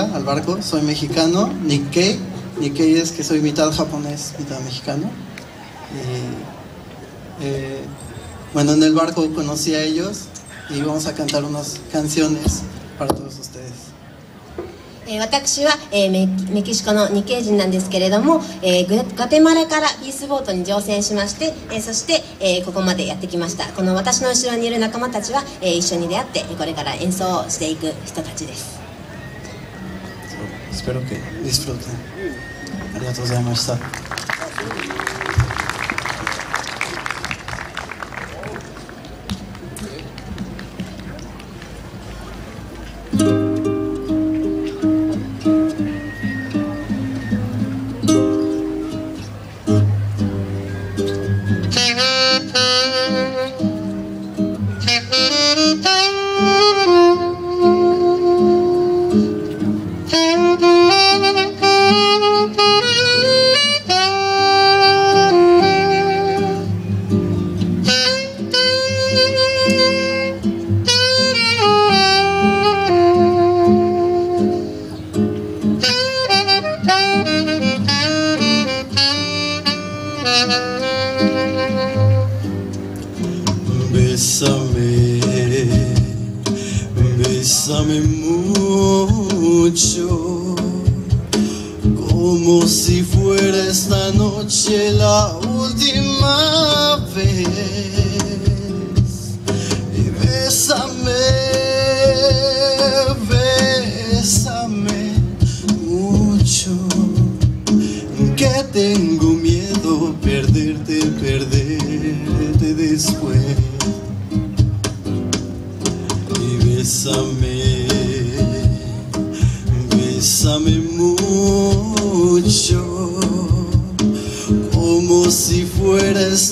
Al barco, soy mexicano, Nikkei. Nikkei es que soy mitad japonés, mitad mexicano. Eh, eh, bueno, en el barco conocí a ellos y vamos a cantar unas canciones para todos ustedes. え私は、えメキシコの日系人なんですけれども、えガテマラからピースボートに乗船しまして、えそして、えここまでやってきましたこの私の後ろにいる仲間たちは、え一緒に出会ってこれから演奏をしていく人たちです Espero que disfruten. ありがとうございました。 Bésame mucho, como si fuera esta noche la última vez.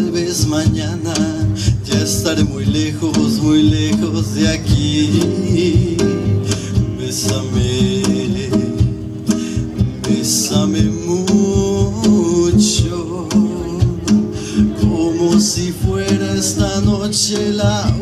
tal vez mañana ya estaré muy lejos, muy lejos de aquí. Bésame, bésame mucho, como si fuera esta noche la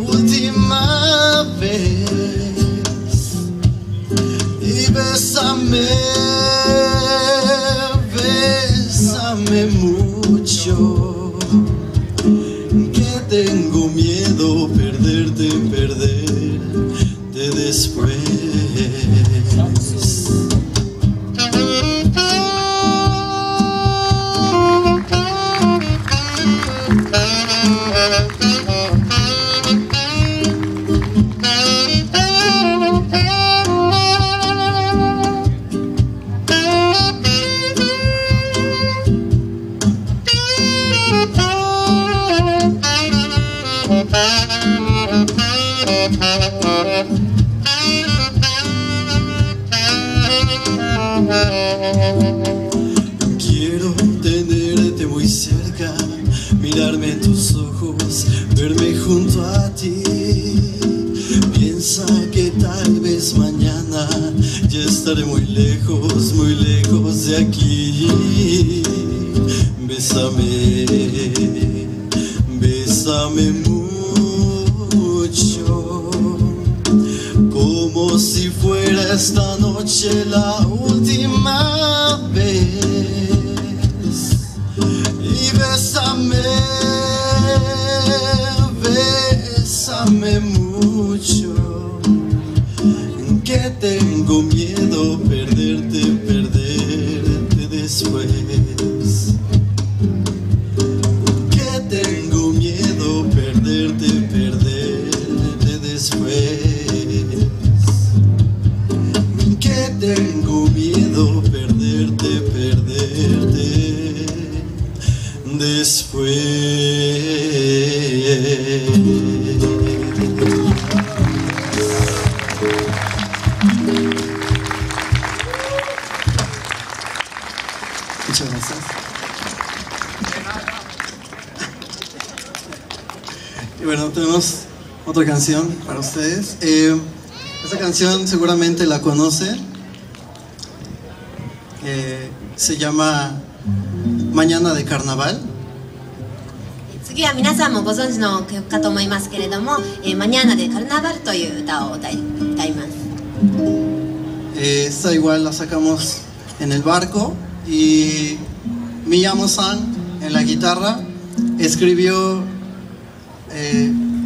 es mañana, ya estaré muy lejos, muy lejos de aquí. Bésame, bésame mucho, como si fuera esta noche la última. tenemos otra canción para ustedes. Eh, esta canción seguramente la conocen. Eh, se llama Mañana de Carnaval. 次は皆さんもご存知の曲かと思いますけれども「えーマニャーナでカルナバル」という歌を歌い歌います Eh, esta igual la sacamos en el barco y Miyamo-san en la guitarra escribió eh,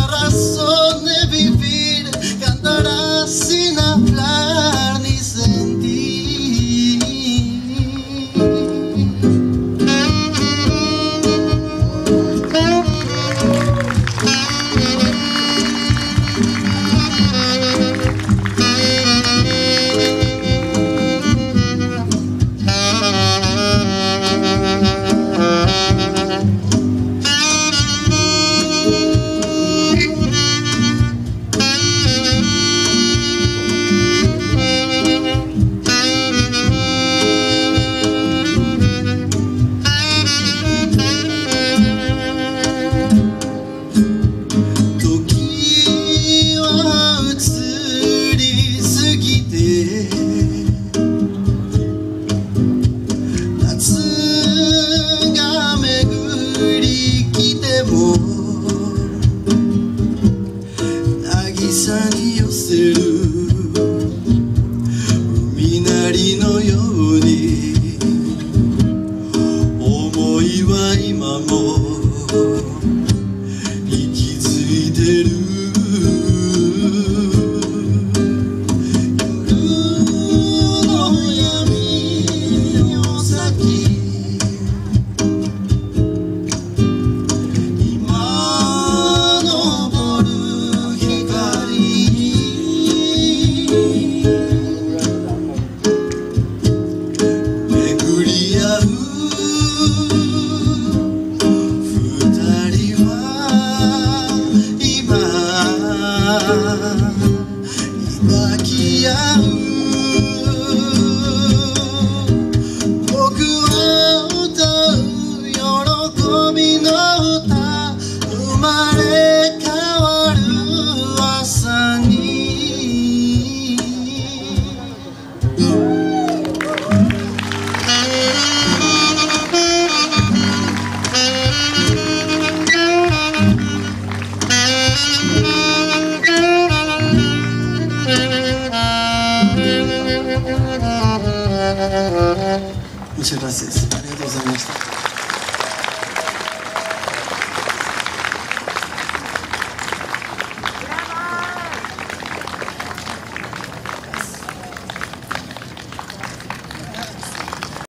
La razón de vivir. Cantará sunny, eu sei. 西村先生ありがとうございました。